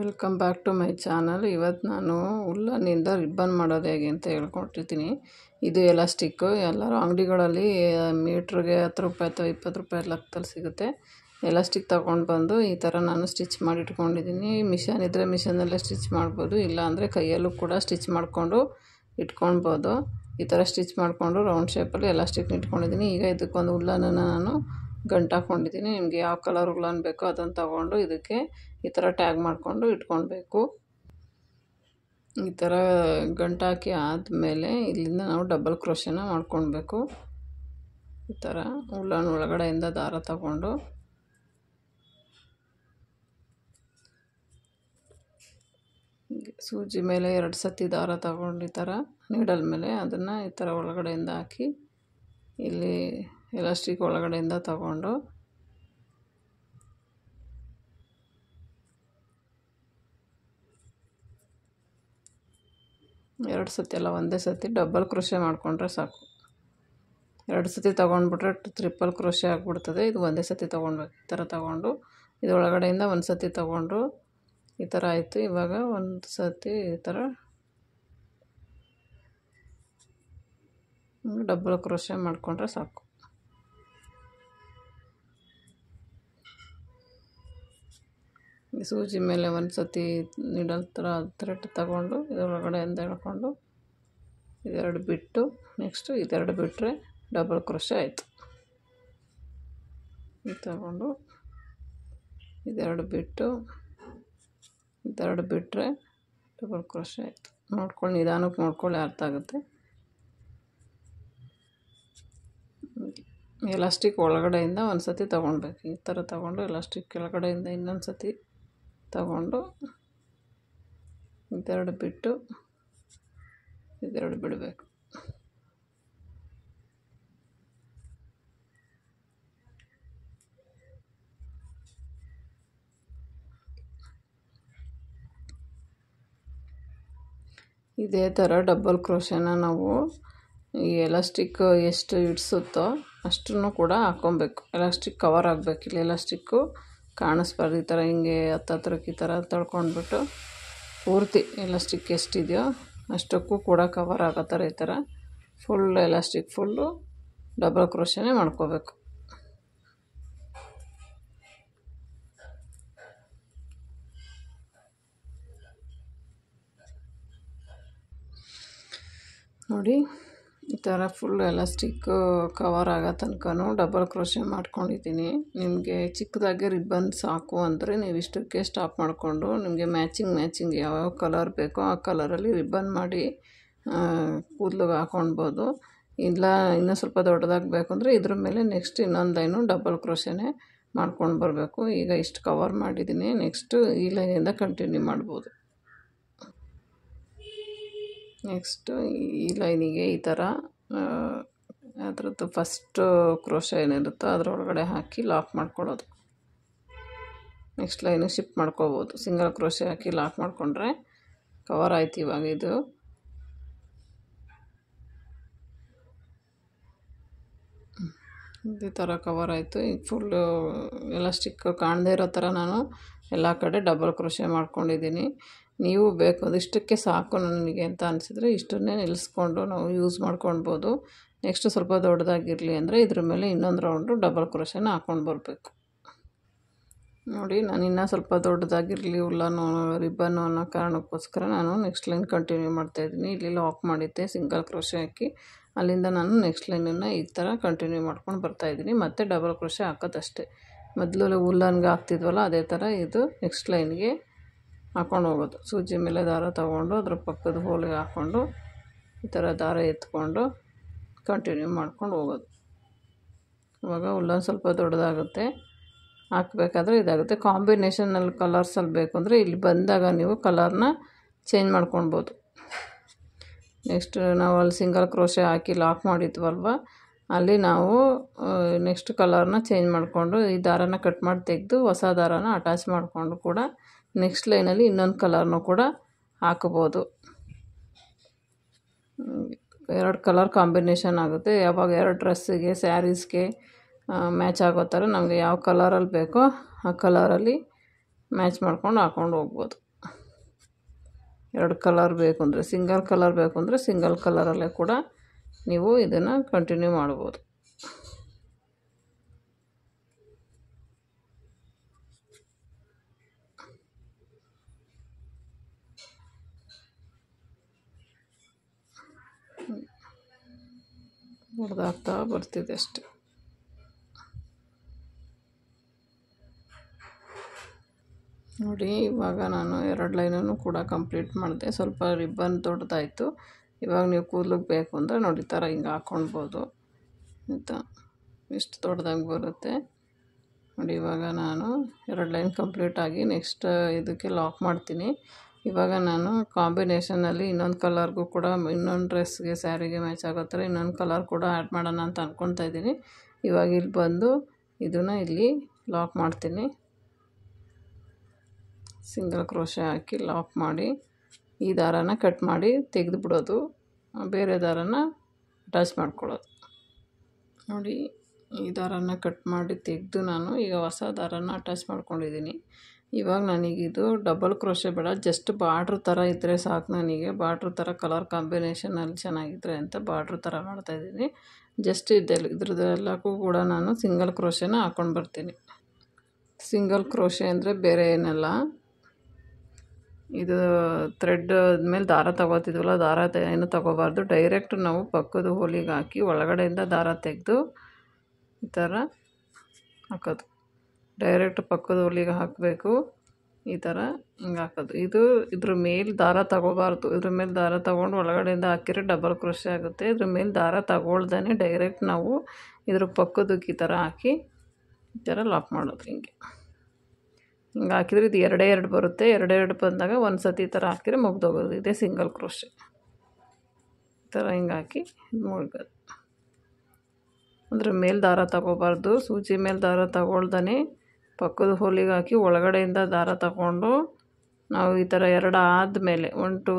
Welcome back to my channel ಇವತ್ತು ನಾನು ಉಲ್ಲನ್ನಿಂದ ribbon ಮಾಡೋದು ಹೇಗೆ ಅಂತ ಹೇಳ್ಕೊಟ್ಟಿರ್ತೀನಿ ಇದು ಎಲಾಸ್ಟಿಕ್ಕು ಎಲ್ಲರೂ ಅಂಗಡಿಗಳಲ್ಲಿ ಮೀಟ್ರಿಗೆ ಹತ್ತು ರೂಪಾಯಿ ಅಥವಾ ಇಪ್ಪತ್ತು ರೂಪಾಯಿ ಲಕ್ಕದಲ್ಲಿ ಸಿಗುತ್ತೆ. ಎಲಾಸ್ಟಿಕ್ ತೊಗೊಂಡು ಬಂದು ಈ ಥರ ನಾನು ಸ್ಟಿಚ್ ಮಾಡಿ ಇಟ್ಕೊಂಡಿದ್ದೀನಿ ಮಿಷನ್ ಇದ್ದರೆ ಮಿಷನಲ್ಲೇ ಸ್ಟಿಚ್ ಮಾಡ್ಬೋದು ಇಲ್ಲ ಅಂದರೆ ಕೈಯಲ್ಲೂ ಕೂಡ ಸ್ಟಿಚ್ ಮಾಡಿಕೊಂಡು ಇಟ್ಕೊಳ್ಬೋದು. ಈ ಥರ ಸ್ಟಿಚ್ ಮಾಡಿಕೊಂಡು ರೌಂಡ್ ಶೇಪಲ್ಲಿ ಎಲಾಸ್ಟಿಕ್ನ ಇಟ್ಕೊಂಡಿದ್ದೀನಿ. ಈಗ ಇದಕ್ಕೊಂದು ಉಲ್ಲನನ್ನು ನಾನು ಗಂಟು ಹಾಕ್ಕೊಂಡಿದ್ದೀನಿ ನಿಮಗೆ ಯಾವ ಕಲರ್ ಉಲ್ಲನ್ ಬೇಕೋ ಅದನ್ನು ತಗೊಂಡು ಇದಕ್ಕೆ ಈ ಥರ ಟ್ಯಾಗ್ ಮಾಡಿಕೊಂಡು ಇಟ್ಕೊಳ್ಬೇಕು. ಈ ಥರ ಗಂಟು ಹಾಕಿ ಆದಮೇಲೆ ಇಲ್ಲಿಂದ ನಾವು ಡಬಲ್ ಕ್ರೋಶನ ಮಾಡ್ಕೊಳ್ಬೇಕು. ಈ ಥರ ಉಲ್ಲನ್ ಒಳಗಡೆಯಿಂದ ದಾರ ತಗೊಂಡು. ಸೂಜಿ ಮೇಲೆ ಎರಡು ಸತಿ ದಾರ ತಗೊಂಡು ಈ ಥರ, ನೀಡಲ್ ಮೇಲೆ ಅದನ್ನು ಈ ಥರ ಒಳಗಡೆಯಿಂದ ಹಾಕಿ ಇಲ್ಲಿ ಎಲಾಸ್ಟಿಕ್ ಒಳಗಡೆಯಿಂದ ತಗೊಂಡು ಎರಡು ಸತಿ ಅಲ್ಲ, ಒಂದೇ ಸತಿ ಡಬಲ್ ಕ್ರೋಶೆ ಮಾಡಿಕೊಂಡ್ರೆ ಸಾಕು. ಎರಡು ಸತಿ ತೊಗೊಂಡ್ಬಿಟ್ರೆ ಟ್ರಿಪಲ್ ಕ್ರೋಶೆ ಆಗಿಬಿಡ್ತದೆ. ಇದು ಒಂದೇ ಸತಿ ತೊಗೊಳ್ಬೇಕು ಈ ಥರ ತೊಗೊಂಡು ಇದು ಒಳಗಡೆಯಿಂದ ಒಂದು ಸತಿ ತೊಗೊಂಡು ಈ ಥರ ಆಯಿತು. ಇವಾಗ ಒಂದು ಸತಿ ಈ ಥರ ಡಬಲ್ ಕ್ರೋಶೆ ಮಾಡಿಕೊಂಡ್ರೆ ಸಾಕು. ಸೂಜಿ ಮೇಲೆ ಒಂದು ಸತಿ ನೀಡಲ್ ಥರ ಥ್ರೆಡ್ ತಗೊಂಡು ಇದರೊಳಗಡೆಯಿಂದ ಎಳ್ಕೊಂಡು ಇದೆರಡು ಬಿಟ್ಟು ನೆಕ್ಸ್ಟು ಇದೆರಡು ಬಿಟ್ಟರೆ ಡಬಲ್ ಕ್ರೋಶೆ ಆಯಿತು. ತಗೊಂಡು ಇದೆರಡು ಬಿಟ್ಟು ಇದೆರಡು ಬಿಟ್ಟರೆ ಡಬಲ್ ಕ್ರೋಶೆ ಆಯಿತು. ನೋಡ್ಕೊಂಡು ನಿಧಾನಕ್ಕೆ ನೋಡ್ಕೊಳ್ಳಿ ಅರ್ಥ ಆಗುತ್ತೆ. ಎಲಾಸ್ಟಿಕ್ ಒಳಗಡೆಯಿಂದ ಒಂದು ಸತಿ ತೊಗೊಳ್ಬೇಕು ಈ ಥರ ತೊಗೊಂಡು ಎಲಾಸ್ಟಿಕ್ ಕೆಳಗಡೆಯಿಂದ ಇನ್ನೊಂದು ಸತಿ ತಗೊಂಡು ಇದೆರಡು ಬಿಟ್ಟು ಇದೆರಡು ಬಿಡಬೇಕು. ಇದೇ ಥರ ಡಬಲ್ ಕ್ರೋಶನ ನಾವು ಈ ಎಲಾಸ್ಟಿಕ್ ಎಷ್ಟು ಹಿಡ್ಸುತ್ತೋ ಅಷ್ಟನ್ನು ಕೂಡ ಹಾಕ್ಕೊಬೇಕು ಎಲಾಸ್ಟಿಕ್ ಕವರ್ ಆಗಬೇಕು ಇಲ್ಲಿ ಎಲಾಸ್ಟಿಕ್ಕು ಕಾಣಿಸ್ಬಾರ್ದು ಈ ಥರ ಹಿಂಗೆ ಹತ್ತತ್ರಕ್ಕೆ ಈ ಥರ ತಳ್ಕೊಂಡ್ಬಿಟ್ಟು ಪೂರ್ತಿ ಎಲಾಸ್ಟಿಕ್ ಎಷ್ಟಿದೆಯೋ ಅಷ್ಟಕ್ಕೂ ಕೂಡ ಕವರ್ ಆಗೋ ಥರ ಈ ಥರ ಫುಲ್ ಎಲಾಸ್ಟಿಕ್ ಫುಲ್ಲು ಡಬಲ್ ಕ್ರೋಶನೇ ಮಾಡ್ಕೋಬೇಕು. ನೋಡಿ ಈ ಥರ ಫುಲ್ ಎಲಾಸ್ಟಿಕ್ಕು ಕವರ್ ಆಗೋ ತನಕನೂ ಡಬಲ್ ಕ್ರೋಶೆ ಮಾಡ್ಕೊಂಡಿದ್ದೀನಿ. ನಿಮಗೆ ಚಿಕ್ಕದಾಗಿ ರಿಬ್ಬನ್ ಸಾಕು ಅಂದರೆ ನೀವು ಇಷ್ಟಕ್ಕೆ ಸ್ಟಾಪ್ ಮಾಡಿಕೊಂಡು ನಿಮಗೆ ಮ್ಯಾಚಿಂಗ್ ಮ್ಯಾಚಿಂಗ್ ಯಾವ್ಯಾವ ಕಲರ್ ಬೇಕೋ ಆ ಕಲರಲ್ಲಿ ರಿಬ್ಬನ್ ಮಾಡಿ ಕೂದಲಿಗೆ ಹಾಕೊಳ್ಬೋದು. ಇಲ್ಲ, ಇನ್ನೂ ಸ್ವಲ್ಪ ದೊಡ್ಡದಾಗಿ ಬೇಕು ಅಂದರೆ ಇದ್ರ ಮೇಲೆ ನೆಕ್ಸ್ಟ್ ಇನ್ನೊಂದು ಲೈನು ಡಬಲ್ ಕ್ರೋಶೆನೇ ಮಾಡ್ಕೊಂಡು ಬರಬೇಕು. ಈಗ ಇಷ್ಟು ಕವರ್ ಮಾಡಿದ್ದೀನಿ ನೆಕ್ಸ್ಟು ಈ ಲೈನಿಂದ ಕಂಟಿನ್ಯೂ ಮಾಡ್ಬೋದು. ನೆಕ್ಸ್ಟು ಈ ಲೈನಿಗೆ ಈ ಥರ ಅದರದ್ದು ಫಸ್ಟು ಕ್ರೋಶ ಏನಿರುತ್ತೋ ಅದರೊಳಗಡೆ ಹಾಕಿ ಲಾಕ್ ಮಾಡ್ಕೊಳ್ಳೋದು. ನೆಕ್ಸ್ಟ್ ಲೈನಿಗೆ ಶಿಫ್ಟ್ ಮಾಡ್ಕೋಬೋದು. ಸಿಂಗಲ್ ಕ್ರೋಶೆ ಹಾಕಿ ಲಾಕ್ ಮಾಡಿಕೊಂಡ್ರೆ ಕವರ್ ಆಯ್ತು ಇವಾಗ ಇದು. ಇದೇ ಥರ ಕವರ್ ಆಯಿತು. ಈಗ ಫುಲ್ಲು ಎಲಾಸ್ಟಿಕ್ ಕಾಣದೇ ಇರೋ ಥರ ನಾನು ಎಲ್ಲ ಕಡೆ ಡಬಲ್ ಕ್ರೋಶೆ ಮಾಡ್ಕೊಂಡಿದ್ದೀನಿ. ನೀವು ಬೇಕು ಇಷ್ಟಕ್ಕೆ ಸಾಕು ನನಗೆ ಅಂತ ಅನಿಸಿದರೆ ಇಷ್ಟನ್ನೇ ನಿಲ್ಲಿಸ್ಕೊಂಡು ನಾವು ಯೂಸ್ ಮಾಡ್ಕೊಳ್ಬೋದು. ನೆಕ್ಸ್ಟ್ ಸ್ವಲ್ಪ ದೊಡ್ಡದಾಗಿರಲಿ ಅಂದರೆ ಇದ್ರ ಮೇಲೆ ಇನ್ನೊಂದು ರೌಂಡು ಡಬಲ್ ಕ್ರೋಶನ ಹಾಕ್ಕೊಂಡು ಬರಬೇಕು. ನೋಡಿ, ನಾನು ಇನ್ನೂ ಸ್ವಲ್ಪ ದೊಡ್ಡದಾಗಿರಲಿ ಉಲ್ಲನೋ ರಿಬ್ಬನ್ನು ಅನ್ನೋ ಕಾರಣಕ್ಕೋಸ್ಕರ ನಾನು ನೆಕ್ಸ್ಟ್ ಲೈನ್ ಕಂಟಿನ್ಯೂ ಮಾಡ್ತಾಯಿದ್ದೀನಿ ಇಲ್ಲಿ ಲಾಕ್ ಮಾಡಿದ್ದೆ ಸಿಂಗಲ್ ಕ್ರೋಶೆ ಹಾಕಿ. ಅಲ್ಲಿಂದ ನಾನು ನೆಕ್ಸ್ಟ್ ಲೈನನ್ನು ಈ ಥರ ಕಂಟಿನ್ಯೂ ಮಾಡ್ಕೊಂಡು ಬರ್ತಾಯಿದ್ದೀನಿ ಮತ್ತು ಡಬಲ್ ಕ್ರೋಶೆ ಹಾಕೋದಷ್ಟೇ. ಮೊದಲು ಉಲ್ಲನ್ಗೆ ಹಾಕ್ತಿದ್ವಲ್ಲ, ಅದೇ ಥರ ಇದು ನೆಕ್ಸ್ಟ್ ಲೈನ್ಗೆ ಹಾಕ್ಕೊಂಡು ಹೋಗೋದು. ಸೂಜಿ ಮೇಲೆ ದಾರ ತಗೊಂಡು, ಅದ್ರ ಪಕ್ಕದ ಹೋಲಿಗೆ ಹಾಕ್ಕೊಂಡು ಈ ಥರ ದಾರ ಎತ್ಕೊಂಡು ಕಂಟಿನ್ಯೂ ಮಾಡ್ಕೊಂಡು ಹೋಗೋದು. ಇವಾಗ ಉಲ್ಲನ್ ಸ್ವಲ್ಪ ದೊಡ್ಡದಾಗುತ್ತೆ. ಹಾಕಬೇಕಾದ್ರೆ ಇದಾಗುತ್ತೆ. ಕಾಂಬಿನೇಷನಲ್ಲಿ ಕಲರ್ಸಲ್ಲಿ ಬೇಕು ಅಂದರೆ ಇಲ್ಲಿ ಬಂದಾಗ ನೀವು ಕಲರ್ನ ಚೇಂಜ್ ಮಾಡ್ಕೊಳ್ಬೋದು. ನೆಕ್ಸ್ಟ್ ನಾವು ಅಲ್ಲಿ ಸಿಂಗಲ್ ಕ್ರೋಶೆ ಹಾಕಿ ಲಾಕ್ ಮಾಡಿದ್ವಲ್ವ ಅಲ್ಲಿ ನಾವು ನೆಕ್ಸ್ಟ್ ಕಲರ್ನ ಚೇಂಜ್ ಮಾಡಿಕೊಂಡು ಈ ದಾರನ ಕಟ್ ಮಾಡಿ ತೆಗೆದು ಹೊಸ ದಾರನ ಅಟ್ಯಾಚ್ ಮಾಡಿಕೊಂಡು ಕೂಡ ನೆಕ್ಸ್ಟ್ ಲೈನಲ್ಲಿ ಇನ್ನೊಂದು ಕಲರ್ನೂ ಕೂಡ ಹಾಕ್ಬೋದು ಎರಡು ಕಲರ್ ಕಾಂಬಿನೇಷನ್ ಆಗುತ್ತೆ. ಯಾವಾಗ ಎರಡು ಡ್ರೆಸ್ಸಿಗೆ ಸ್ಯಾರೀಸ್ಗೆ ಮ್ಯಾಚ್ ಆಗೋ ಥರ ನಮಗೆ ಯಾವ ಕಲರಲ್ಲಿ ಬೇಕೋ ಆ ಕಲರಲ್ಲಿ ಮ್ಯಾಚ್ ಮಾಡ್ಕೊಂಡು ಹಾಕ್ಕೊಂಡು ಹೋಗ್ಬೋದು. ಎರಡು ಕಲರ್ ಬೇಕು ಅಂದರೆ ಸಿಂಗಲ್ ಕಲರ್ ಬೇಕು ಅಂದರೆ ಸಿಂಗಲ್ ಕಲರಲ್ಲೇ ಕೂಡ ನೀವು ಇದನ್ನು ಕಂಟಿನ್ಯೂ ಮಾಡ್ಬೋದು. ಹೊಡೆದಾಗ್ತಾ ಬರ್ತಿದೆ ಅಷ್ಟೆ. ನೋಡಿ, ಇವಾಗ ನಾನು ಎರಡು ಲೈನನ್ನು ಕೂಡ ಕಂಪ್ಲೀಟ್ ಮಾಡಿದೆ. ಸ್ವಲ್ಪ ರಿಬ್ಬನ್ ದೊಡ್ಡದಾಯಿತು. ಇವಾಗ ನೀವು ಕೂದಲಿಗೆ ಬೇಕು ಅಂದರೆ ನೋಡಿ ಥರ ಹಿಂಗೆ ಹಾಕ್ಕೊಳ್ಬೋದು ಆಯಿತಾ? ಇಷ್ಟು ದೊಡ್ಡದಾಗಿ ಬರುತ್ತೆ. ನೋಡಿ, ಇವಾಗ ನಾನು ಎರಡು ಲೈನ್ ಕಂಪ್ಲೀಟಾಗಿ ನೆಕ್ಸ್ಟ್ ಇದಕ್ಕೆ ಲಾಕ್ ಮಾಡ್ತೀನಿ. ಇವಾಗ ನಾನು ಕಾಂಬಿನೇಷನಲ್ಲಿ ಇನ್ನೊಂದು ಕಲರ್ಗೂ ಕೂಡ ಇನ್ನೊಂದು ಡ್ರೆಸ್ಗೆ ಸ್ಯಾರಿಗೆ ಮ್ಯಾಚ್ ಆಗೋ ಥರ ಇನ್ನೊಂದು ಕಲರ್ ಕೂಡ ಆ್ಯಡ್ ಮಾಡೋಣ ಅಂತ ಅಂದ್ಕೊತಾ ಇದ್ದೀನಿ. ಇವಾಗ ಇಲ್ಲಿ ಬಂದು ಇದನ್ನು ಇಲ್ಲಿ ಲಾಕ್ ಮಾಡ್ತೀನಿ. ಸಿಂಗಲ್ ಕ್ರೋಶೆ ಹಾಕಿ ಲಾಕ್ ಮಾಡಿ. ಈ ದಾರನ ಕಟ್ ಮಾಡಿ ತೆಗೆದು ಬಿಡೋದು ಬೇರೆ ದಾರನ ಅಟ್ಯಾಚ್ ಮಾಡ್ಕೊಳ್ಳೋದು. ನೋಡಿ, ಈ ದಾರನ ಕಟ್ ಮಾಡಿ ತೆಗೆದು ನಾನು ಈಗ ಹೊಸ ದಾರನ ಅಟ್ಯಾಚ್ ಮಾಡ್ಕೊಂಡಿದ್ದೀನಿ. ಇವಾಗ ನನಗಿದು ಡಬಲ್ ಕ್ರೋಶೆ ಬೇಡ ಜಸ್ಟ್ ಬಾರ್ಡ್ರ್ ಥರ ಇದ್ದರೆ ಸಾಕು ನನಗೆ. ಬಾರ್ಡ್ರ್ ಥರ ಕಲರ್ ಕಾಂಬಿನೇಷನಲ್ಲಿ ಚೆನ್ನಾಗಿದ್ರೆ ಅಂತ ಬಾರ್ಡ್ರ್ ಥರ ಮಾಡ್ತಾಯಿದ್ದೀನಿ ಜಸ್ಟ್ ಇದೆಲ್ಲ, ಇದ್ರದ್ದೆಲ್ಲಕ್ಕೂ ಕೂಡ ನಾನು ಸಿಂಗಲ್ ಕ್ರೋಶೆನ ಹಾಕ್ಕೊಂಡು ಬರ್ತೀನಿ. ಸಿಂಗಲ್ ಕ್ರೋಶೆ ಅಂದರೆ ಬೇರೆ ಏನಲ್ಲ. ಇದು ಥ್ರೆಡ್ ಮೇಲೆ ದಾರ ತಗೋತಿದ್ವಲ್ಲ, ದಾರ ಏನು ತಗೋಬಾರ್ದು. ಡೈರೆಕ್ಟ್ ನಾವು ಪಕ್ಕದ ಹೋಲಿಗೆ ಹಾಕಿ ಒಳಗಡೆಯಿಂದ ದಾರ ತೆಗೆದು ಈ ಥರ ಹಾಕೋದು. ಡೈರೆಕ್ಟ್ ಪಕ್ಕದ ಹೋಲಿಗೆ ಹಾಕಬೇಕು, ಈ ಥರ ಹಿಂಗೆ ಹಾಕೋದು. ಇದು ಇದ್ರ ಮೇಲೆ ದಾರ ತಗೋಬಾರ್ದು. ಇದ್ರ ಮೇಲೆ ದಾರ ತಗೊಂಡು ಒಳಗಡೆಯಿಂದ ಹಾಕಿದ್ರೆ ಡಬಲ್ ಕ್ರೋಶೆ ಆಗುತ್ತೆ. ಇದ್ರ ಮೇಲೆ ದಾರ ತಗೊಳ್ದೇ ಡೈರೆಕ್ಟ್ ನಾವು ಇದ್ರ ಪಕ್ಕದಕ್ಕೆ ಈ ಥರ ಹಾಕಿ ಈ ಥರ ಲಾಕ್ ಮಾಡೋದು ಹಿಂಗೆ. ಹಿಂಗೆ ಹಾಕಿದ್ರೆ ಇದು ಎರಡೇ ಎರಡು ಬರುತ್ತೆ. ಎರಡೇ ಎರಡು ಬಂದಾಗ ಒಂದು ಸತಿ ಈ ಥರ ಹಾಕಿದರೆ ಮುಗ್ದೋಗೋದು. ಇದೇ ಸಿಂಗಲ್ ಕ್ರೋಶೆ ಈ ಥರ ಹಿಂಗೆ ಹಾಕಿ ಮುಳ್ಗೋದು ಅಂದರೆ ಮೇಲೆ ದಾರ ತಗೋಬಾರ್ದು. ಸೂಜಿ ಮೇಲೆ ದಾರ ತಗೊಳ್ದೇ ಪಕ್ಕದ ಹೋಲಿಗೆ ಹಾಕಿ ಒಳಗಡೆಯಿಂದ ದಾರ ತಗೊಂಡು ನಾವು ಈ ಥರ ಎರಡು ಆದಮೇಲೆ ಒನ್ ಟು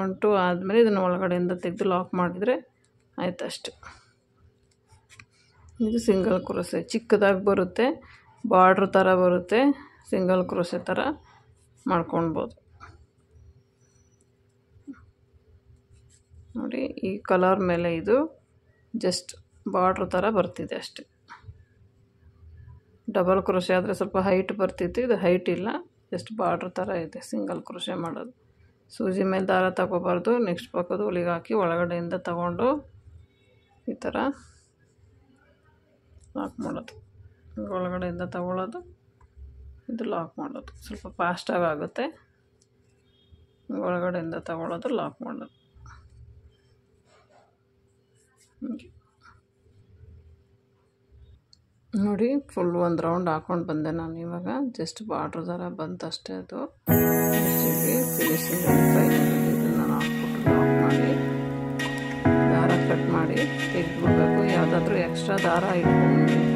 ಒನ್ ಟು ಆದಮೇಲೆ ಇದನ್ನು ಒಳಗಡೆಯಿಂದ ತೆಗೆದು ಲಾಕ್ ಮಾಡಿದರೆ ಆಯ್ತು ಇದು ಸಿಂಗಲ್ ಕ್ರೋಸೆ ಚಿಕ್ಕದಾಗಿ ಬರುತ್ತೆ. ಬಾರ್ಡ್ರ್ ಥರ ಬರುತ್ತೆ. ಸಿಂಗಲ್ ಕ್ರೋಸೆ ಥರ ಮಾಡ್ಕೊಳ್ಬೋದು ನೋಡಿ, ಈ ಕಲರ್ ಮೇಲೆ ಇದು ಜಸ್ಟ್ ಬಾರ್ಡ್ರ್ ಥರ ಬರ್ತಿದೆ ಅಷ್ಟೆ. ಡಬಲ್ ಕ್ರೋಶೆ ಆದರೆ ಸ್ವಲ್ಪ ಹೈಟ್ ಬರ್ತಿತ್ತು, ಇದು ಹೈಟ್ ಇಲ್ಲ, ಜಸ್ಟ್ ಬಾರ್ಡ್ರ್ ಥರ ಇದೆ ಸಿಂಗಲ್ ಕ್ರೋಶೆ ಮಾಡೋದು. ಸೂಜಿ ಮೇಲೆ ದಾರ ತಗೋಬಾರ್ದು, ನೆಕ್ಸ್ಟ್ ಪಕ್ಕದ ಉಳಿಗೆ ಹಾಕಿ ಒಳಗಡೆಯಿಂದ ತಗೊಂಡು ಈ ಥರ ಲಾಕ್ ಮಾಡೋದು. ಒಳಗಡೆಯಿಂದ ತಗೊಳ್ಳೋದು. ಇದು ಲಾಕ್ ಮಾಡೋದು. ಸ್ವಲ್ಪ ಫಾಸ್ಟಾಗಿ ಆಗುತ್ತೆ. ಒಳಗಡೆಯಿಂದ ತಗೊಳ್ಳೋದು ಲಾಕ್ ಮಾಡೋದು. ನೋಡಿ ಫುಲ್ ಒಂದು ರೌಂಡ್ ಹಾಕೊಂಡು ಬಂದೆ ನಾನು ಇವಾಗ. ಜಸ್ಟ್ ಬಾರ್ಡ್ರ್ ಥರ ಬಂತಷ್ಟೇ ಅದು. ಮಾಡಿ, ದಾರ ಕಟ್ ಮಾಡಿ ತೆಗೆದ್ಬಿಡ್ಬೇಕು. ಯಾವುದಾದ್ರೂ ಎಕ್ಸ್ಟ್ರಾ ದಾರ ಇಟ್ಕೊಂಡು